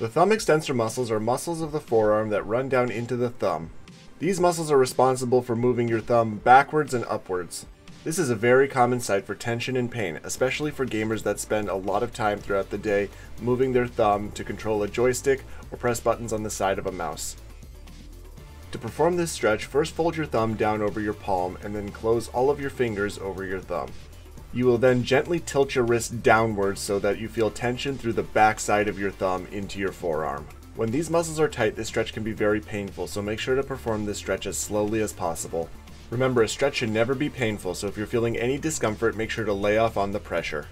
The thumb extensor muscles are muscles of the forearm that run down into the thumb. These muscles are responsible for moving your thumb backwards and upwards. This is a very common site for tension and pain, especially for gamers that spend a lot of time throughout the day moving their thumb to control a joystick or press buttons on the side of a mouse. To perform this stretch, first fold your thumb down over your palm and then close all of your fingers over your thumb. You will then gently tilt your wrist downwards so that you feel tension through the backside of your thumb into your forearm. When these muscles are tight, this stretch can be very painful, so make sure to perform this stretch as slowly as possible. Remember, a stretch should never be painful, so if you're feeling any discomfort, make sure to lay off on the pressure.